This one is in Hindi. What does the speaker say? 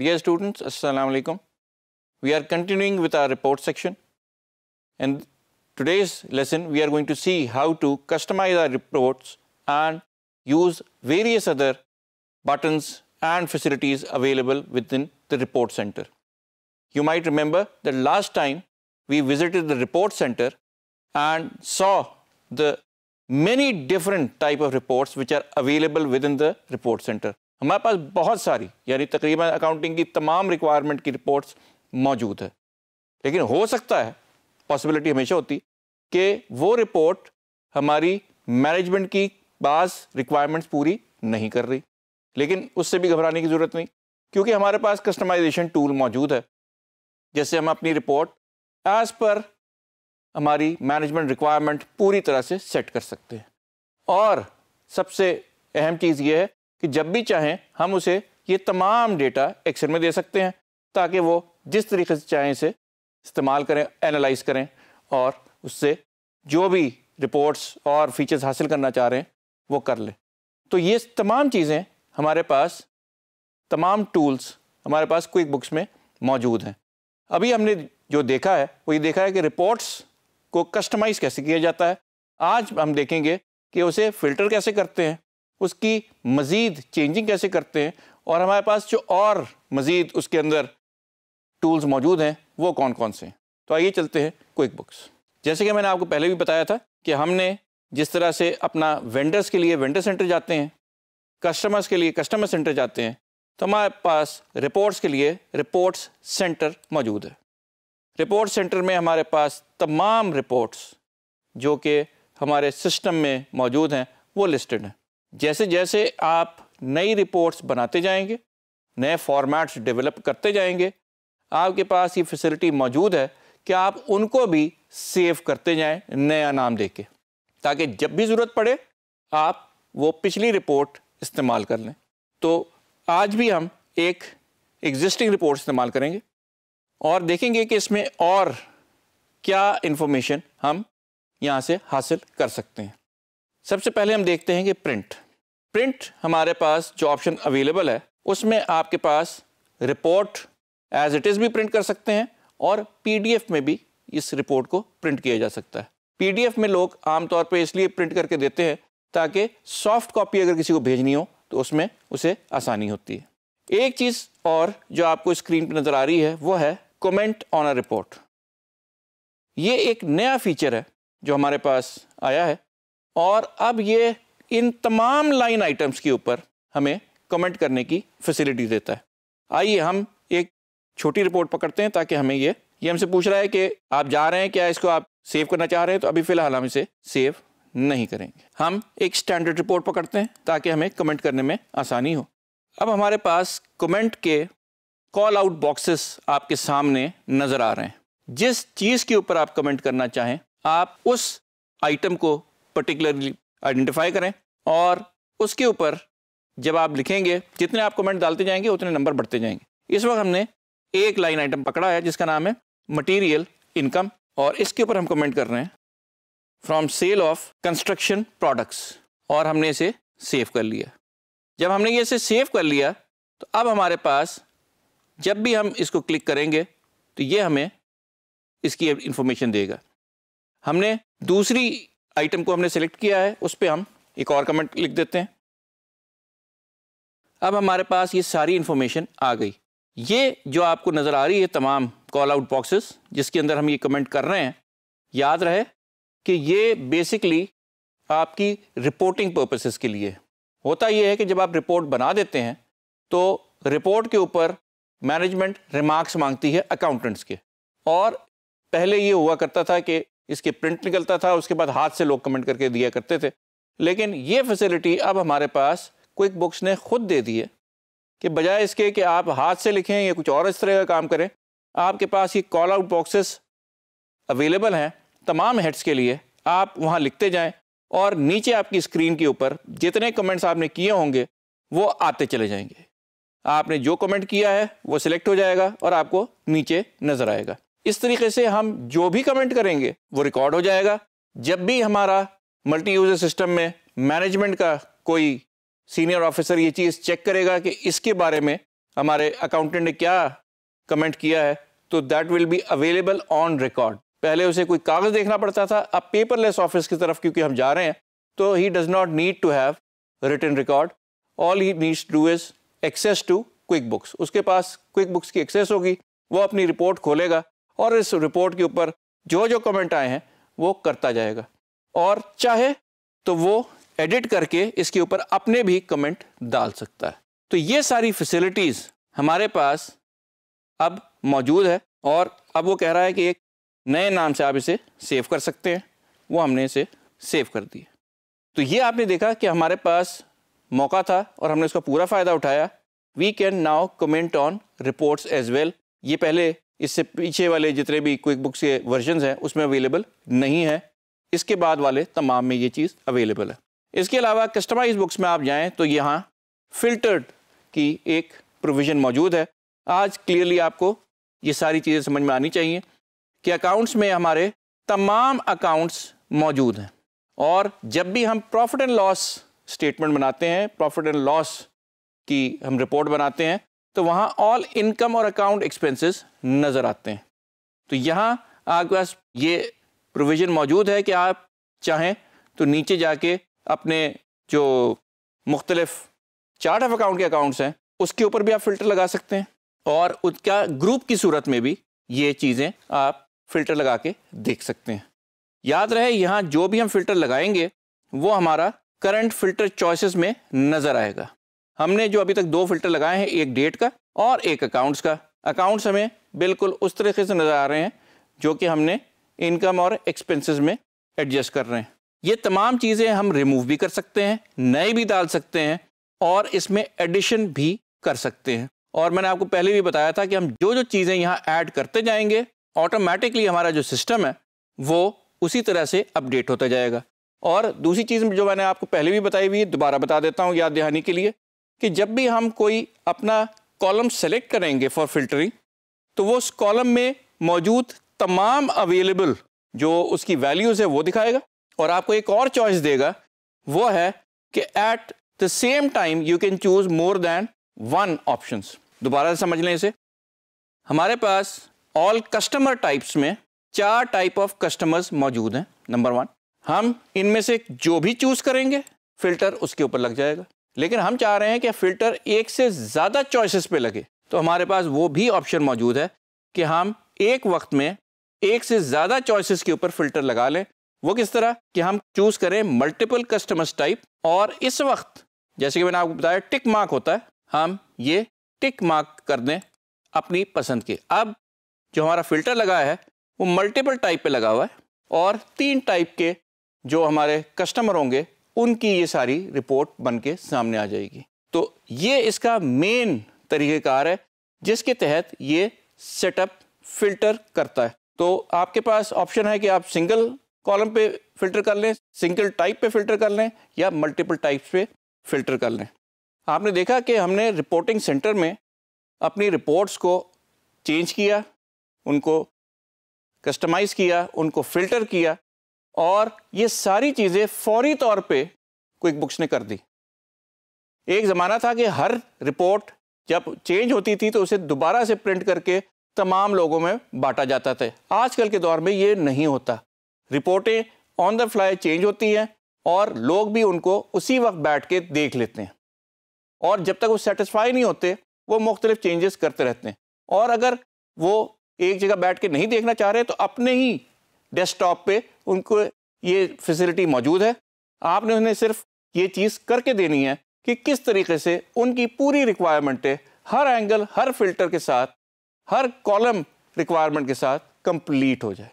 Dear students, Assalamu alaikum. We are continuing with our report section. And today's lesson, we are going to see how to customize our reports and use various other buttons and facilities available within the report center. You might remember that last time we visited the report center and saw the many different type of reports which are available within the report center. हमारे पास बहुत सारी, यानी तकरीबन अकाउंटिंग की तमाम रिक्वायरमेंट की रिपोर्ट्स मौजूद है। लेकिन हो सकता है पॉसिबिलिटी हमेशा होती, कि वो रिपोर्ट हमारी मैनेजमेंट की बास रिक्वायरमेंट्स पूरी नहीं कर रही। लेकिन उससे भी घबराने की ज़रूरत नहीं, क्योंकि हमारे पास कस्टमाइजेशन टूल मौजूद है। जैसे हम अपनी रिपोर्ट एज़ पर हमारी मैनेजमेंट रिक्वायरमेंट पूरी तरह से सेट कर सकते हैं। और सबसे अहम चीज़ ये है कि जब भी चाहें, हम उसे ये तमाम डेटा एक्सेल में दे सकते हैं, ताकि वो जिस तरीके से चाहें इसे इस्तेमाल करें एनालाइज करें, और उससे जो भी रिपोर्ट्स और फीचर्स हासिल करना चाह रहे हैं, वो कर लें। तो ये तमाम चीज़ें हमारे पास, तमाम टूल्स हमारे पास क्विक बुक्स में मौजूद हैं। अभी हमने जो देखा है, वो ये देखा है कि रिपोर्ट्स को कस्टमाइज कैसे किया जाता है। आज हम देखेंगे कि उसे फ़िल्टर कैसे करते हैं। उसकी मज़ीद चेंजिंग कैसे करते हैं? और हमारे पास जो और मज़ीद उसके अंदर टूल्स मौजूद हैं, वो कौन कौन से हैं? तो आइए चलते हैं क्विक बुक्स जैसे कि मैंने आपको पहले भी बताया था कि हमने जिस तरह से अपना वेंडर्स के लिए वेंडर सेंटर जाते हैं कस्टमर्स के लिए कस्टमर सेंटर जाते हैं तो हमारे पास रिपोर्ट्स के लिए रिपोर्ट्स सेंटर मौजूद है। रिपोर्ट सेंटर में हमारे पास तमाम रिपोर्ट्स जो कि हमारे सिस्टम में मौजूद हैं, वो लिस्टेड हैं। जैसे जैसे आप नई रिपोर्ट्स बनाते जाएँगे, नए फॉर्मेट्स डेवलप करते जाएँगे, आपके पास ये फैसिलिटी मौजूद है कि आप उनको भी सेव करते जाएँ नया नाम देके ताकि जब भी ज़रूरत पड़े, आप वो पिछली रिपोर्ट इस्तेमाल कर लें। तो आज भी हम एक एग्जिस्टिंग रिपोर्ट इस्तेमाल करेंगे और देखेंगे कि इसमें और क्या इन्फॉर्मेशन हम यहाँ से हासिल कर सकते हैं। सबसे पहले हम देखते हैं कि प्रिंट प्रिंट हमारे पास जो ऑप्शन अवेलेबल है, उसमें आपके पास रिपोर्ट एज इट इज़ भी प्रिंट कर सकते हैं और पीडीएफ में भी इस रिपोर्ट को प्रिंट किया जा सकता है। पीडीएफ में लोग आमतौर पर इसलिए प्रिंट करके देते हैं ताकि सॉफ्ट कॉपी अगर किसी को भेजनी हो तो उसमें उसे आसानी होती है। एक चीज़ और जो आपको स्क्रीन पर नज़र आ रही है, वो है कमेंट ऑन अ रिपोर्ट ये एक नया फीचर है जो हमारे पास आया है। और अब ये इन तमाम लाइन आइटम्स के ऊपर हमें कमेंट करने की फैसिलिटी देता है। आइए हम एक छोटी रिपोर्ट पकड़ते हैं ताकि हमें ये ये हमसे पूछ रहा है कि आप जा रहे हैं, क्या इसको आप सेव करना चाह रहे हैं? तो अभी फ़िलहाल हम इसे सेव नहीं करेंगे। हम एक स्टैंडर्ड रिपोर्ट पकड़ते हैं ताकि हमें कमेंट करने में आसानी हो। अब हमारे पास कमेंट के कॉल आउट बॉक्सेस आपके सामने नज़र आ रहे हैं। जिस चीज़ के ऊपर आप कमेंट करना चाहें, आप उस आइटम को पर्टिकुलरली आइडेंटिफाई करें और उसके ऊपर जब आप लिखेंगे, जितने आप कमेंट डालते जाएँगे, उतने नंबर बढ़ते जाएँगे। इस वक्त हमने एक लाइन आइटम पकड़ा है, जिसका नाम है मटीरियल इनकम और इसके ऊपर हम कमेंट कर रहे हैं from sale of construction products और हमने इसे सेव कर लिया। जब हमने ये इसे सेव कर लिया तो अब हमारे पास जब भी हम इसको क्लिक करेंगे तो ये हमें इसकी इंफॉर्मेशन देगा। हमने दूसरी आइटम को हमने सेलेक्ट किया है, उस पर हम एक और कमेंट लिख देते हैं। अब हमारे पास ये सारी इंफॉर्मेशन आ गई। ये जो आपको नज़र आ रही है तमाम कॉल आउट बॉक्सेस जिसके अंदर हम ये कमेंट कर रहे हैं, याद रहे कि ये बेसिकली आपकी रिपोर्टिंग पर्पसेस के लिए। होता ये है कि जब आप रिपोर्ट बना देते हैं तो रिपोर्ट के ऊपर मैनेजमेंट रिमार्क्स मांगती है अकाउंटेंट्स के। और पहले ये हुआ करता था कि इसके प्रिंट निकलता था, उसके बाद हाथ से लोग कमेंट करके दिया करते थे। लेकिन ये फैसिलिटी अब हमारे पास क्विक बुक्स ने खुद दे दी है कि बजाय इसके कि आप हाथ से लिखें या कुछ और इस तरह का काम करें, आपके पास ये कॉल आउट बॉक्सेस अवेलेबल हैं तमाम हेड्स के लिए। आप वहाँ लिखते जाएँ और नीचे आपकी स्क्रीन के ऊपर जितने कमेंट्स आपने किए होंगे, वो आते चले जाएँगे। आपने जो कमेंट किया है, वो सिलेक्ट हो जाएगा और आपको नीचे नज़र आएगा। इस तरीके से हम जो भी कमेंट करेंगे, वो रिकॉर्ड हो जाएगा। जब भी हमारा मल्टी यूज़र सिस्टम में मैनेजमेंट का कोई सीनियर ऑफिसर ये चीज़ चेक करेगा कि इसके बारे में हमारे अकाउंटेंट ने क्या कमेंट किया है तो that will be available on record पहले उसे कोई कागज़ देखना पड़ता था, अब पेपरलेस ऑफ़िस की तरफ़ क्योंकि हम जा रहे हैं तो he does not need to have return record all he needs to is access to QuickBooks उसके पास क्विक बुक्स की एक्सेस होगी, वो अपनी रिपोर्ट खोलेगा। और इस रिपोर्ट के ऊपर जो जो कमेंट आए हैं, वो करता जाएगा। और चाहे तो वो एडिट करके इसके ऊपर अपने भी कमेंट डाल सकता है। तो ये सारी फैसिलिटीज़ हमारे पास अब मौजूद है और अब वो कह रहा है कि एक नए नाम से आप इसे सेव कर सकते हैं। वो हमने इसे सेव कर दिया। तो ये आपने देखा कि हमारे पास मौका था और हमने इसका पूरा फ़ायदा उठाया। We can now comment on reports as well ये पहले इससे पीछे वाले जितने भी क्विक बुक्स के वर्जन हैं, उसमें अवेलेबल नहीं है। इसके बाद वाले तमाम में ये चीज़ अवेलेबल है। इसके अलावा कस्टमाइज बुक्स में आप जाएँ तो यहाँ फ़िल्टर्ड की एक प्रोविज़न मौजूद है। आज क्लियरली आपको ये सारी चीज़ें समझ में आनी चाहिए कि अकाउंट्स में हमारे तमाम अकाउंट्स मौजूद हैं। और जब भी हम प्रॉफिट एंड लॉस स्टेटमेंट बनाते हैं प्रॉफिट एंड लॉस की हम रिपोर्ट बनाते हैं तो वहाँ ऑल इनकम और अकाउंट एक्सपेंसेस नज़र आते हैं। तो यहाँ आपके पास ये प्रोविज़न मौजूद है कि आप चाहें तो नीचे जाके अपने जो मुख्तलिफ़ चार्ट ऑफ़ अकाउंट के अकाउंट्स हैं, उसके ऊपर भी आप फ़िल्टर लगा सकते हैं और उसका ग्रुप की सूरत में भी ये चीज़ें आप फ़िल्टर लगा के देख सकते हैं। याद रहे, यहाँ जो भी हम फ़िल्टर लगाएँगे, वो हमारा करंट फ़िल्टर चॉइसेस में नज़र आएगा। हमने जो अभी तक दो फ़िल्टर लगाए हैं, एक डेट का और एक अकाउंट्स का। अकाउंट्स हमें बिल्कुल उस तरीके से नज़र आ रहे हैं, जो कि हमने इनकम और एक्सपेंसेस में एडजस्ट कर रहे हैं। ये तमाम चीज़ें हम रिमूव भी कर सकते हैं, नए भी डाल सकते हैं और इसमें एडिशन भी कर सकते हैं। और मैंने आपको पहले भी बताया था कि हम जो जो चीज़ें यहाँ ऐड करते जाएँगे ऑटोमेटिकली हमारा जो सिस्टम है, वो उसी तरह से अपडेट होता जाएगा। और दूसरी चीज़ जो मैंने आपको पहले भी बताई हुई है, दोबारा बता देता हूँ याद दहानी के लिए कि जब भी हम कोई अपना कॉलम सेलेक्ट करेंगे फॉर फिल्टरिंग तो वो उस कॉलम में मौजूद तमाम अवेलेबल जो उसकी वैल्यूज़ है वो दिखाएगा और आपको एक और चॉइस देगा। वो है कि at the same time you can choose more than one options दोबारा समझ लें इसे। हमारे पास ऑल कस्टमर टाइप्स में चार टाइप ऑफ़ कस्टमर्स मौजूद हैं। नंबर वन हम इनमें से जो भी चूज़ करेंगे फ़िल्टर उसके ऊपर लग जाएगा। लेकिन हम चाह रहे हैं कि फ़िल्टर एक से ज़्यादा चॉइसेस पे लगे। तो हमारे पास वो भी ऑप्शन मौजूद है कि हम एक वक्त में एक से ज़्यादा चॉइसेस के ऊपर फ़िल्टर लगा लें। वो किस तरह? कि हम चूज़ करें मल्टीपल कस्टमर्स टाइप और इस वक्त, जैसे कि मैंने आपको बताया टिक मार्क होता है, हम ये टिक मार्क कर दें अपनी पसंद के। अब जो हमारा फ़िल्टर लगा है, वो मल्टीपल टाइप पे लगा हुआ है और तीन टाइप के जो हमारे कस्टमर होंगे उनकी ये सारी रिपोर्ट बन के सामने आ जाएगी। तो ये इसका मेन तरीक़ेकार है, जिसके तहत ये सेटअप फ़िल्टर करता है। तो आपके पास ऑप्शन है कि आप सिंगल कॉलम पे फ़िल्टर कर लें सिंगल टाइप पे फ़िल्टर कर लें, या मल्टीपल टाइप्स पे फ़िल्टर कर लें। आपने देखा कि हमने रिपोर्टिंग सेंटर में अपनी रिपोर्ट्स को चेंज किया, उनको कस्टमाइज़ किया, उनको फ़िल्टर किया और ये सारी चीज़ें फौरी तौर पे क्विक बुक्स ने कर दी। एक ज़माना था कि हर रिपोर्ट जब चेंज होती थी तो उसे दोबारा से प्रिंट करके तमाम लोगों में बांटा जाता था। आजकल के दौर में ये नहीं होता। रिपोर्टें ऑन द फ्लाई चेंज होती हैं और लोग भी उनको उसी वक्त बैठ के देख लेते हैं। और जब तक वो सेटिस्फाई नहीं होते, वो मुख्तलिफ़ चेंजेस करते रहते हैं। और अगर वो एक जगह बैठ के नहीं देखना चाह रहे तो अपने ही डेस्कटॉप पे उनको ये फैसिलिटी मौजूद है। आपने उन्हें सिर्फ़ ये चीज़ करके देनी है कि किस तरीके से उनकी पूरी रिक्वायरमेंटें हर एंगल हर फ़िल्टर के साथ, हर कॉलम रिक्वायरमेंट के साथ कंप्लीट हो जाए।